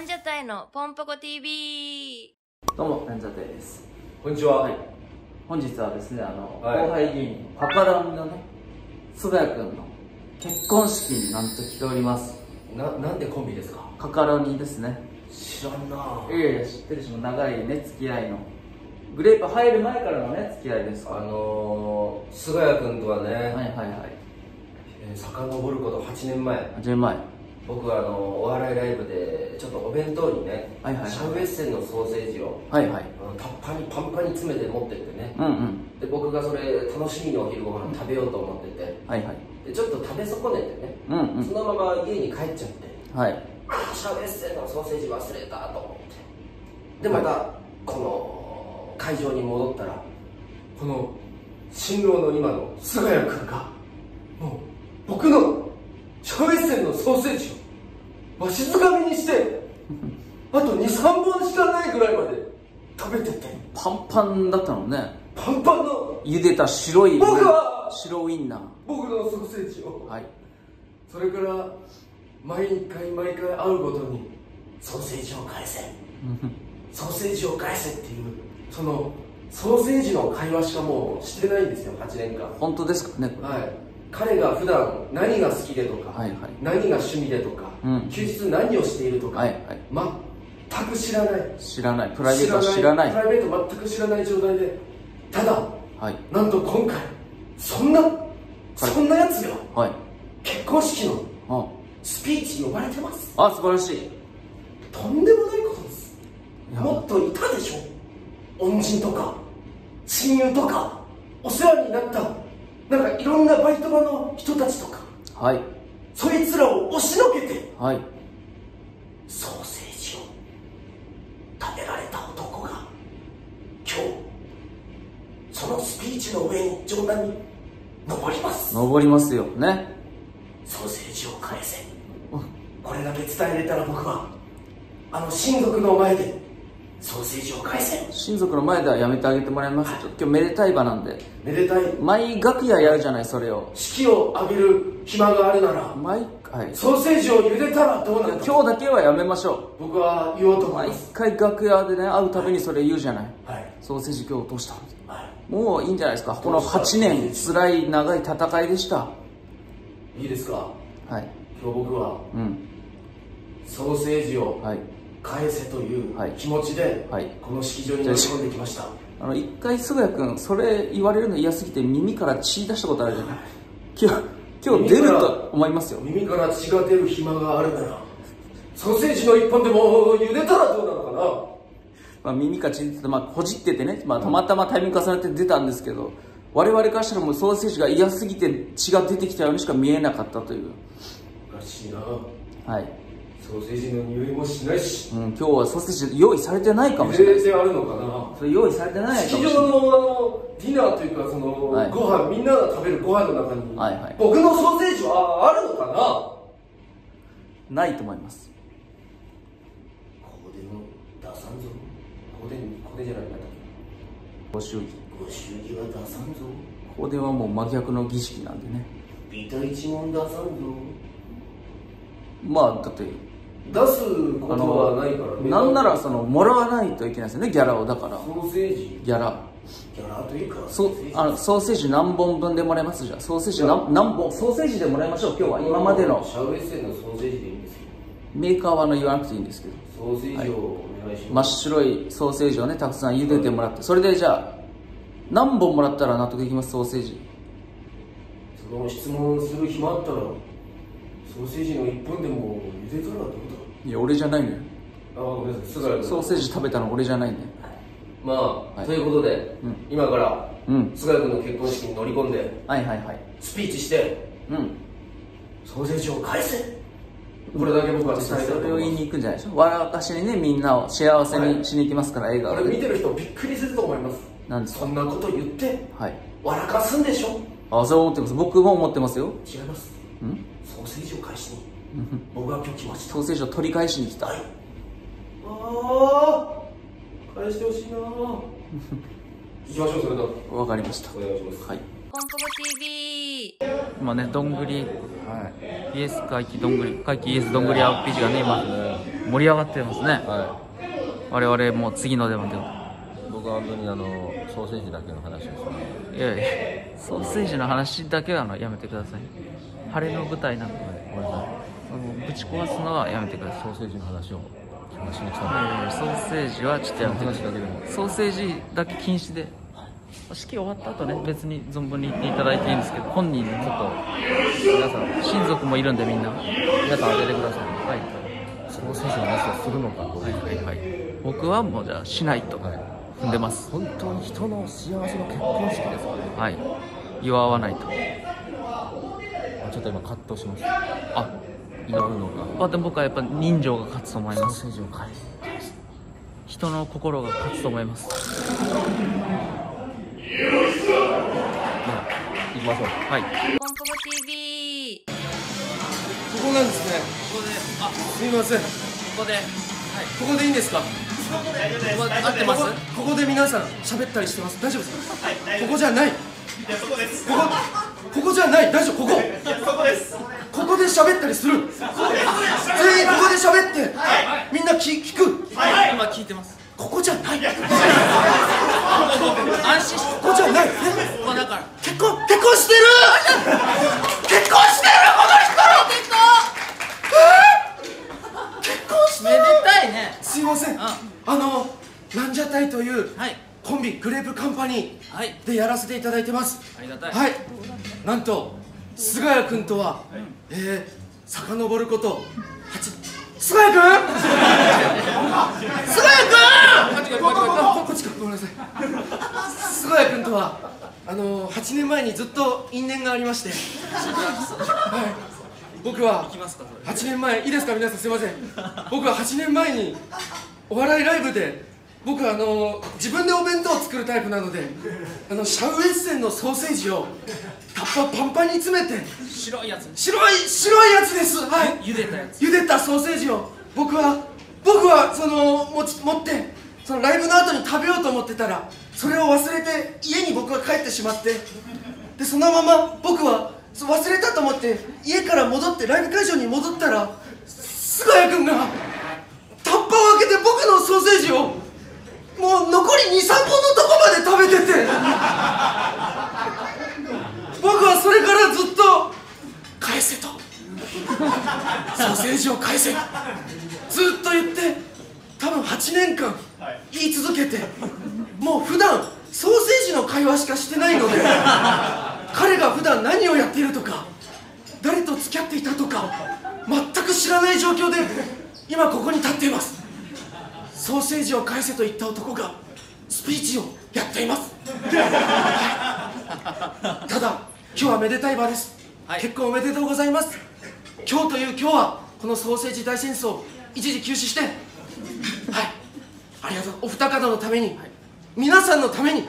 ランジャタイのポンポコ TV どうも、ランジャタイです。こんにちは。はい。本日はですね、あの、はい後輩芸人、パパランのね、菅谷くんの結婚式になんと来ております。な、なんでコンビですか？カカロニですね。知らんなええ知ってるしも長いね、付き合いの。グレープ入る前からのね、付き合いです。あのー、菅谷君とはね、はいはいはい。えー遡ること8年前、8年前。僕はあのお笑いライブで、ちょっとお弁当にね、はいはいはいシャウエッセンのソーセージを、はいはい。あのタッパにパンパンに詰めて持ってってね、うんうん。で僕がそれ楽しみにお昼ご飯食べようと思ってて、はいはい。でちょっと食べ損ねてね、うんうんそのまま家に帰っちゃって、はい。あーシャウエッセンのソーセージ忘れたと思ってでまたこの会場に戻ったらこの新郎の今の菅谷君がもう僕のシャウエッセンのソーセージをわしづかみにしてあと23本しかないぐらいまで食べててパンパンだったのね。パンパンの茹でた白い、僕は白ウインナ僕のソーセージをー。はい。それから毎回毎回会うごとにソーセージを返せソーセージを返せっていうそのソーセージの会話しかもうしてないんですよ8年間本当ですかね。はい彼が普段何が好きでとか、はいはい。何が趣味でとか、うん。休日何をしているとか、はいはい。全く知らない。知らない。プライベートは知らない。プライベート全く知らない状態でただはい。なんと今回そんなそんなやつがはい。結婚式のあ、スピーチ呼ばれてます。あ素晴らしい。とんでもないことです。もっといたでしょ。恩人とか親友とかお世話になったなんかいろんなバイト場の人たちとかはい。そいつらを押しのけてはい。ソーセージを食べられた男が今日そのスピーチの上に上段に登ります登りますよ。ね。ソーセージを返せこれだけ伝えれたら僕はあの親族の前でソーセージを返せ親族の前ではやめてあげてもらいます。ちょっと今日めでたい場なんで。めでたい毎楽屋やるじゃない、それを。式を挙げる暇があるなら毎回。ソーセージを茹でたらどうなんだ今日だけはやめましょ僕は言おうとう。毎思います回楽屋でね、会うたびにそれ言うじゃない。はいソーセージ今日落とした。はいもういいんじゃないですか。この8年、辛い長い戦いでした。いいですか？はい。今日僕はうん。ソーセージをはい。返せというはい気持ちではいこの式場に乗り込んできましたあの、一回、菅谷君、それ言われるの嫌すぎて耳から血出したことあるじゃない？今日、今日出ると思いますよ。耳から血が出る暇があるならソーセージの一本でも茹でたらどうなのかな？まあ、耳から血出てて、まあ、こじっててね、まあ、たまたまタイミング重ねて出たんですけど、我々からしたらもうソーセージが嫌すぎて血が出てきたようにしか見えなかったという。おかしいなはい。ソーセージの匂いもしないしうん、今日はソーセージ用意されてないかもしれない。茹でてあるのかなそれ用意されてないかもし式れない。場のあのディナーというかその、はいご飯みんなが食べるご飯の中に、はいはい僕のソーセージはあるのかな？こないと思います。こでの出さんぞこでこでじゃないんだっご祝儀。けご祝儀は出さんぞここではもう真逆の儀式なんでね。ビタ一文出さんぞまあ、だって、出すこあとはないからの、なんならその、もらわないといけないですよね、ギャラを。だから、ソーセージ。ギャラ。ギャラというかそソーセージ。あのソーセージ何本分でもらえますじゃあ。ソーセージ何何本？ソーセージでもらいましょう今日は。今までの。シャウエッセンのソーセージでいいんですよ。メーカーはあの言わなくていいんですけど。ソーセージをお願いし真っます、白いソーセージをねたくさん茹でてもらってそれでじゃあ何本もらったら納得いきますソーセージ。その質問する暇あったらソーセージの一本でも茹でたらどういや俺じゃないのよ。だあごめんなさい。菅谷君ソーセージ食べたの俺じゃないんだよ。まあ、はい。ということで、うん。今からうん。菅谷君の結婚式に乗り込んではいはいはい。スピーチしてうん。ソーセージを返せ！これだけ僕は伝えたいとそれを思います。言いに行くんじゃない？でしょ笑かしにねみんなを幸せにしに行きますから笑こ顔でれ見てる人びっくりすると思います。なんで？すかそんなこと言ってはい。笑かすんでしょ？あそう思ってます。僕も思ってますよ。違います。うんソーセージを返しに。僕は今日来ました。ソーセージを取り返しに来た。はい。ああ返してほしいな 行きましょうそれではわかりました。お願いします。はい。ポンポコ TV 今ねどんぐり。は ES 回帰どんぐり回帰 ES どんぐり RPG がね今盛り上がってますね。い。は我々もう次の出番でい。僕は本当にあの、ソーセージだけの話をす。る。いやいやソーセージの話だけはあのやめてください晴れの舞台なんでごめんなさい。あのぶち壊すのはやめてください。ソーセージの話を今日しに来たいやいやソーセージはちょっとやめてください。ソーセージだけ禁止で。式終わった後ね。別に存分に言っていただいていいんですけど本人ちょっと皆さん親族もいるんでみんな。皆さん当ててください。はい。の。ソーセージの話をするのか。はいはいはい。僕はもうじゃあしないと。はい。踏んでます。本当に人の幸せの結婚式ですかはい。祝わないとっと今葛藤します。あ祝うのか。まあでも僕はやっぱ人情が勝つと思いソーますセージを変え人の心が勝つと思います。まあ、行きましょう。はい。ポンポコ TV ここなんですね。ここで。あ。すみません。ここで。はい。ここでいいんですか？ここ合ってます？ここ。ここで皆さん喋ったりしてます。大丈夫ですか？ここじゃない。ここここじゃない大丈夫ここ。ここで喋ったりする。全員ここで喋って。みんな聞聞く今聞いてます。ここじゃない。安心して。ここじゃない。えここだから。結婚結婚してる。結婚してる。この人結婚してめでたいね。すいません。ああのランジャタイというはい。コンビグレープカンパニはい。ーでやらせていただいてます。ありがたい。はいなんと菅谷君とは、えー、遡ること八菅谷君！菅谷君！こっちかごめんなさい。菅谷君とはあのー、8年前にずっと因縁がありまして。はい。僕は行きますかそれ。8年前いいですか？皆さんすいません。僕は8年前にお笑いライブで僕はあの自分でお弁当を作るタイプなのであのシャウエッセンのソーセージをタッパーパンパンに詰めて白いやつ。白い白いやつです。はい。茹でたやつ。茹でたソーセージを僕は僕はその持ち持ってそのライブの後に食べようと思ってたらそれを忘れて家に僕は帰ってしまってでそのまま僕は忘れたと思って家から戻ってライブ会場に戻ったら菅谷君がタッパーを開けて僕のソーセージをもう残り23本のとこまで食べてて。僕はそれからずっと返せと。ソーセージを返せ。ずっと言って多分8年間言い続けて。もう普段ソーセージの会話しかしてないので彼が普段何をやっているとか誰と付き合っていたとか全く知らない状況で今ここに立っています。ソーセージを返せと言った男がスピーチをやっています。ただ今日はめでたい場です、はい。結婚おめでとうございます。今日という今日はこのソーセージ大戦争一時休止して。はい。ありがとう。お二方のために、皆さんのために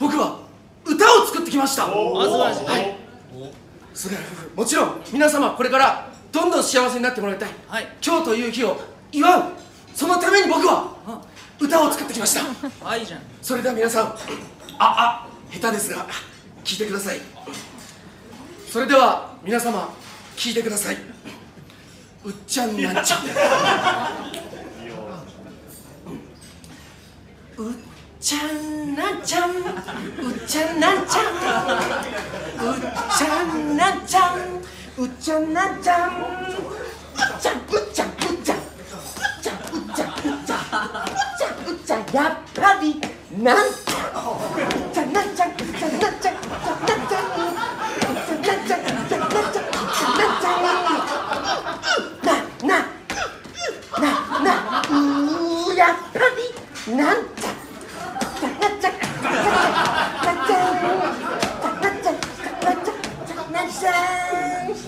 僕は歌を作ってきました。あ素晴らしいはい。菅谷夫婦もちろん皆様これからどんどん幸せになってもらいたい、はい。今日という日を祝うそのために僕は歌を作ってきました。あいいじゃん。それでは皆さんああ下手ですが聞いてください。それでは皆様聞いてください。うっちゃんなんちゃんうっちゃんなんちゃん。うっちゃんなんちゃん。うっちゃんなんちゃん。うっちゃんなんちゃんやっぱりなん。ちゃん。ちゃなん。ちゃん。ちゃなん。ちゃん。ゃなん。ちゃん。なん。ちゃん。ゃなん。ちゃん。ゃなん。ちゃん。ななななっなん。ちゃん。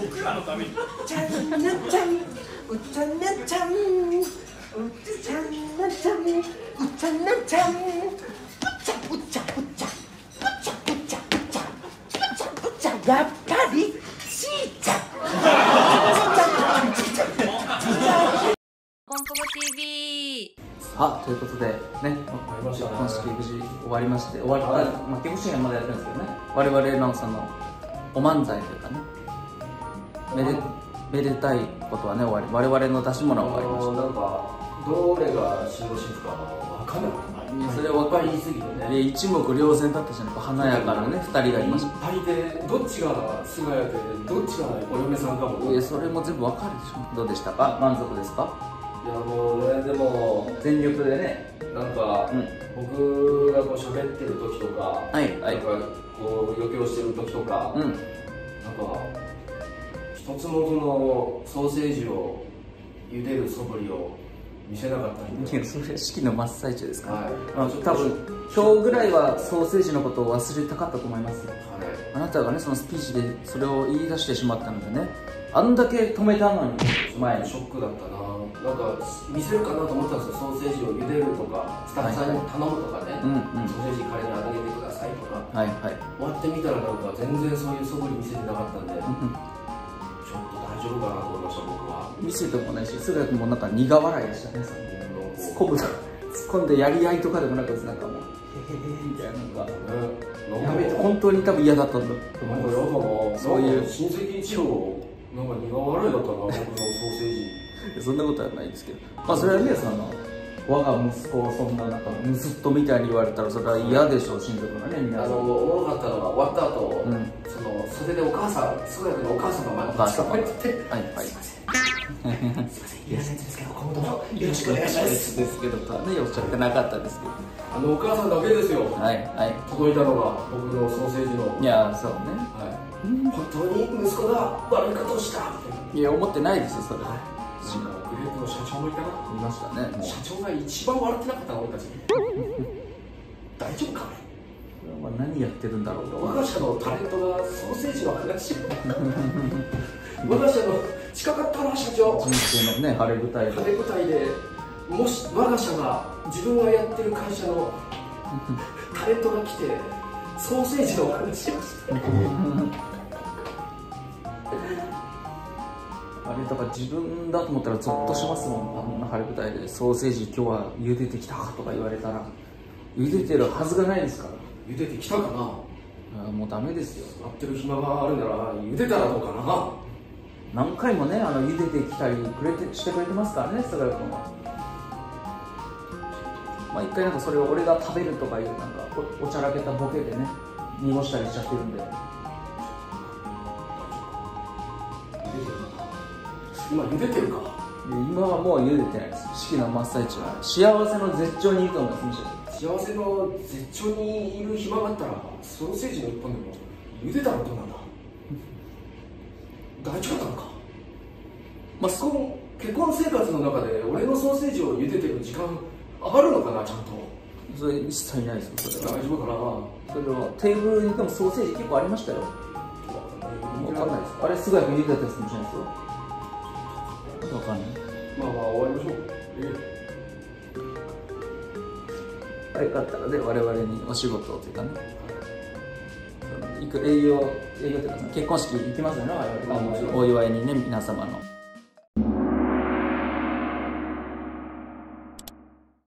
僕ら。ちゃなちゃん、うちゃん。なちゃん。ちゃんなんちゃんうっちゃんなんちゃんうっちゃんうっちゃんうっちゃんうっちゃんうっちゃんうっちゃんうっちゃんうっちゃんやっぱりちーちゃんポンポコ TV あということでねりましたね結婚式無事終わりまして終わった、はいまあ、結婚式はまだやってるんですけどね我々のそのお漫才というかねめでめでたいことはね終わり我々の出し物は終わりましあのなんかどれが新郎新婦か分かんなかったい。やそれは分かり言い過ぎてたね。で一目瞭然だったじゃないか華やかなね2人がいましいっぱいいてどっちが菅谷でどっちがお嫁さんかも。たいやそれも全部分かるでしょ。どうでしたか？満足ですか？いやもうねでも全力でねなんか、うん。僕がこう喋ってる時とか、はい。はいなんかこう余興してる時とか、うん。なんか一つもそのソーセージを茹でる素振りを見せなかったんで。それ式の真っ最中ですか？ら、はい。まあ、多分今日ぐらいはソーセージのことを忘れたかったと思いますはい。あなたがねそのスピーチでそれを言い出してしまったのでね。あんだけ止めたのに前に。ショックだったな。なんか見せるかなと思ったんですよ。ソーセージを茹でるとかスタッフさんに頼むとかね、うんうん。ソーセージ仮に揚げてくださいとか。はいはい。終わってみたらなんか全然そういう素振り見せてなかったんで、丈夫かなと思いました僕は。見せてもないし菅谷君もなんか苦笑いでしたね。その突っ込む突っ込んでやり合いとかでもなくなんかもうへへへみたいななん。かねやめて本当に多分嫌だったんだと思いますそういう。親戚一同なんか苦笑いだったな僕のソーセージ。そんなことはないですけど。まあそれはねその我が息子をそんななんかムスッとみたいに言われたらそれは嫌でしょう親族のね皆あのさん。おもろかったのが終わった後、うん。その袖でお母さん菅谷君のお母さんが前に近くに来てはい。はい。すい。ませんすいません。いらないん。ですけど今後ともよろしくお願いしますですけどねおっしゃってなかったですけど。あのお母さんだけですよ。はい。はい。届いたのが僕のソーセージの。いやそうね。はい、本当に息子が悪いことをした？いや思ってないですよそれは。なんかグループの社長もいたな見ましたね。社長が一番笑ってなかったな俺たち。大丈夫か？まあ何やってるんだろうと我が社のタレントがソーセージの話我が社の近かったな社長。人生のね晴れ舞台で。晴れ舞台でもし我が社が自分がやってる会社のタレントが来てソーセージの話をして だから自分だと思ったらゾッとしますもん。あんな晴れ舞台でソーセージ今日は茹でてきたとか言われたら。茹でてるはずがないですから。茹でてきたかな。あもうダメですよ。待ってる暇があるなら茹でたらどうかな。何回もねあの茹でてきたりくれてしてくれてますからね菅谷君はまあ一回なんかそれを俺が食べるとかいうなんかおおちゃらけたボケでね濁したりしちゃってるんで今茹でてるか？で今はもう茹でてないです。式の真っ最中は。幸せの絶頂にいると思います幸せの絶頂にいる暇があったらソーセージの一本でも茹でたらどうなんだ？大丈夫なのか、まあ、結婚結婚生活の中で俺のソーセージを茹でてる時間あるのかなちゃんと。それ一切ないですよそれは。大丈夫かな？それはテーブルにでもソーセージ結構ありましたよ。わかんないです。あれ菅谷君茹でたやつかもしれないですよわかんない？まあまあ終わりましょう。えあよかったらね我々にお仕事というかね。行く営業営業というか結婚式行きますよね我々。お祝いにね皆様の